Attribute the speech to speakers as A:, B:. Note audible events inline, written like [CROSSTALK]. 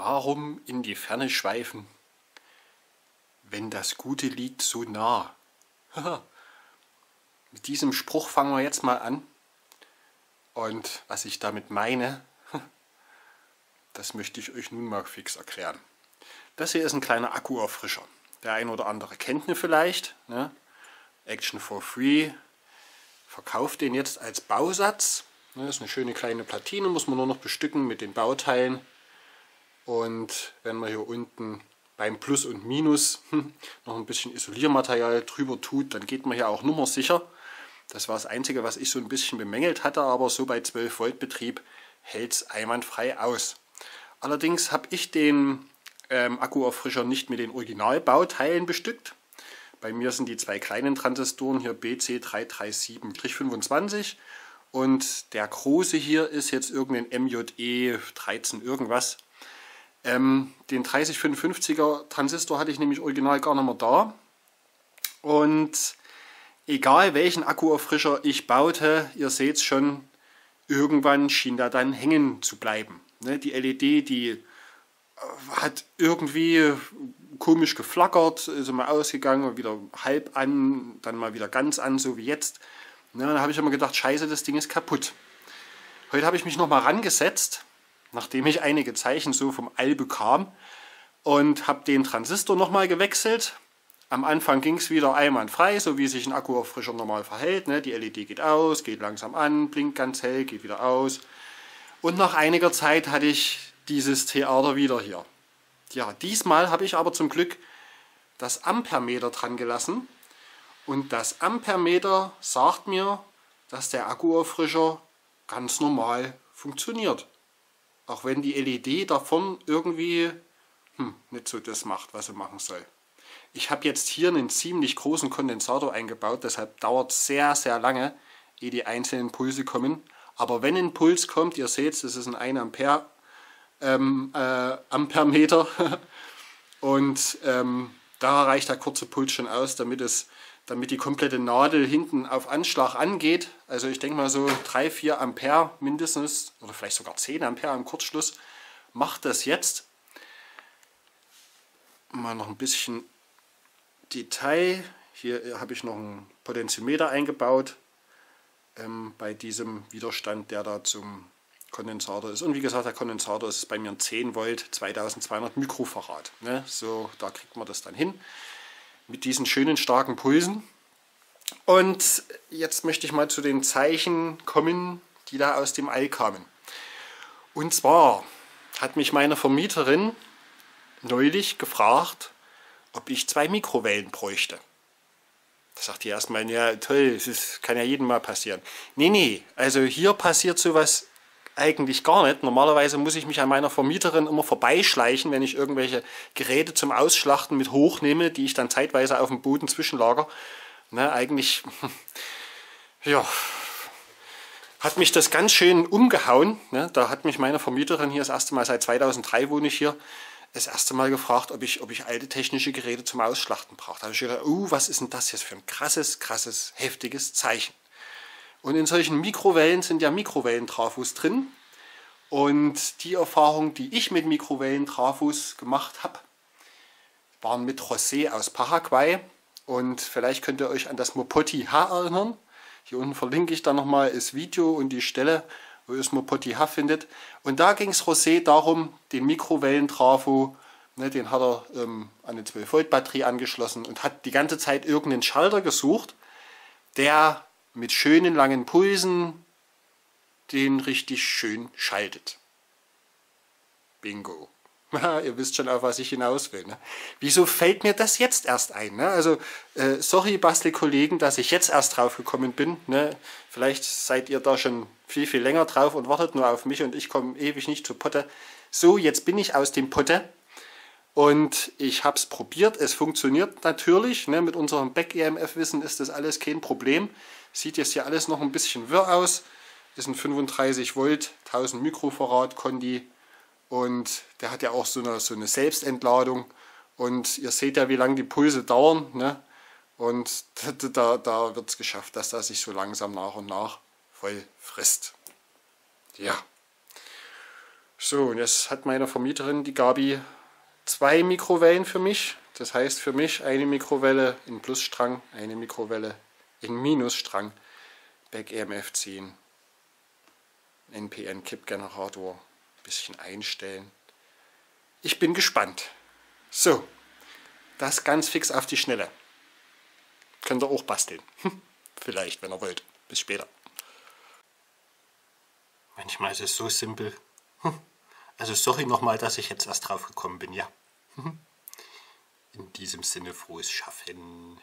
A: Warum in die Ferne schweifen, wenn das Gute liegt so nah? [LAUGHS] Mit diesem Spruch fangen wir jetzt mal an. Und was ich damit meine, [LAUGHS] das möchte ich euch nun mal fix erklären. Das hier ist ein kleiner Akkuauffrischer. Der ein oder andere kennt ihn vielleicht. Ne? Action for Free. Verkauft den jetzt als Bausatz. Ne? Das ist eine schöne kleine Platine, muss man nur noch bestücken mit den Bauteilen. Und wenn man hier unten beim Plus und Minus [LAUGHS] noch ein bisschen Isoliermaterial drüber tut, dann geht man hier auch nummersicher. Das war das Einzige, was ich so ein bisschen bemängelt hatte, aber so bei 12 Volt Betrieb hält es einwandfrei aus. Allerdings habe ich den ähm, Akkuauffrischer nicht mit den Originalbauteilen bestückt. Bei mir sind die zwei kleinen Transistoren hier BC337-25 und der große hier ist jetzt irgendein MJE 13 irgendwas. Ähm, den 3055er Transistor hatte ich nämlich original gar nicht mehr da. Und egal welchen Akkuauffrischer ich baute, ihr seht es schon, irgendwann schien der dann hängen zu bleiben. Ne, die LED, die äh, hat irgendwie komisch geflackert, ist mal ausgegangen, wieder halb an, dann mal wieder ganz an, so wie jetzt. Ne, da habe ich immer gedacht, scheiße, das Ding ist kaputt. Heute habe ich mich nochmal rangesetzt nachdem ich einige Zeichen so vom All bekam und habe den Transistor nochmal gewechselt. Am Anfang ging es wieder einwandfrei, so wie sich ein Akkuauffrischer normal verhält. Ne? Die LED geht aus, geht langsam an, blinkt ganz hell, geht wieder aus. Und nach einiger Zeit hatte ich dieses Theater wieder hier. Ja, diesmal habe ich aber zum Glück das Ampermeter dran gelassen. Und das Ampermeter sagt mir, dass der Akkuauffrischer ganz normal funktioniert. Auch wenn die LED davon irgendwie hm, nicht so das macht, was sie machen soll. Ich habe jetzt hier einen ziemlich großen Kondensator eingebaut, deshalb dauert es sehr, sehr lange, ehe die einzelnen Pulse kommen. Aber wenn ein Puls kommt, ihr seht, das ist ein 1 Ampere ähm, äh, Ampermeter [LAUGHS] und ähm, da reicht der kurze Puls schon aus, damit es damit die komplette Nadel hinten auf Anschlag angeht. Also ich denke mal so 3, 4 Ampere mindestens oder vielleicht sogar 10 Ampere im Kurzschluss macht das jetzt. Mal noch ein bisschen Detail. Hier habe ich noch einen Potentiometer eingebaut ähm, bei diesem Widerstand, der da zum Kondensator ist. Und wie gesagt, der Kondensator ist bei mir ein 10 Volt 2200 Mikrofarad. Ne? So, da kriegt man das dann hin mit diesen schönen starken Pulsen. Und jetzt möchte ich mal zu den Zeichen kommen, die da aus dem All kamen. Und zwar hat mich meine Vermieterin neulich gefragt, ob ich zwei Mikrowellen bräuchte. Da sagt die erstmal, ja toll, das kann ja jedem mal passieren. Nee, nee, also hier passiert sowas eigentlich gar nicht. Normalerweise muss ich mich an meiner Vermieterin immer vorbeischleichen, wenn ich irgendwelche Geräte zum Ausschlachten mit hochnehme, die ich dann zeitweise auf dem Boden zwischenlager. Ne, eigentlich, [LAUGHS] ja, hat mich das ganz schön umgehauen. Ne? Da hat mich meine Vermieterin hier das erste Mal, seit 2003 wohne ich hier, das erste Mal gefragt, ob ich, ob ich alte technische Geräte zum Ausschlachten brauche. Da habe ich gedacht, uh, was ist denn das jetzt für ein krasses, krasses, heftiges Zeichen. Und in solchen Mikrowellen sind ja Mikrowellentrafos drin. Und die Erfahrung, die ich mit Mikrowellentrafos gemacht habe, waren mit Rosé aus Paraguay. Und vielleicht könnt ihr euch an das Mopoti H erinnern. Hier unten verlinke ich dann nochmal das Video und die Stelle, wo ihr das Mopoti H findet. Und da ging es Rosé darum, den Mikrowellentrafo, ne, den hat er ähm, an eine 12 Volt Batterie angeschlossen und hat die ganze Zeit irgendeinen Schalter gesucht, der mit schönen langen Pulsen den richtig schön schaltet. Bingo. [LAUGHS] Ihr wisst schon, auf was ich hinaus will. Ne? Wieso fällt mir das jetzt erst ein? Ne? Also, äh, sorry, Bastelkollegen, dass ich jetzt erst drauf gekommen bin. Ne? Vielleicht seid ihr da schon viel, viel länger drauf und wartet nur auf mich und ich komme ewig nicht zur Potte. So, jetzt bin ich aus dem Potte und ich habe es probiert. Es funktioniert natürlich. Ne? Mit unserem Back-EMF-Wissen ist das alles kein Problem. Sieht jetzt hier alles noch ein bisschen wirr aus. Ist ein 35 Volt, 1000 Mikrofarad Kondi und der hat ja auch so eine, so eine Selbstentladung. Und ihr seht ja, wie lange die Pulse dauern. Ne? Und da, da wird es geschafft, dass er sich so langsam nach und nach voll frisst. Ja. So, und jetzt hat meine Vermieterin, die Gabi, zwei Mikrowellen für mich. Das heißt für mich eine Mikrowelle in Plusstrang, eine Mikrowelle in Minusstrang. Back EMF ziehen. NPN Kippgenerator. Bisschen einstellen. Ich bin gespannt. So, das ganz fix auf die Schnelle. Könnt ihr auch basteln. Vielleicht, wenn ihr wollt. Bis später. Manchmal ist es so simpel. Also sorry nochmal, dass ich jetzt erst drauf gekommen bin, ja. In diesem Sinne frohes Schaffen.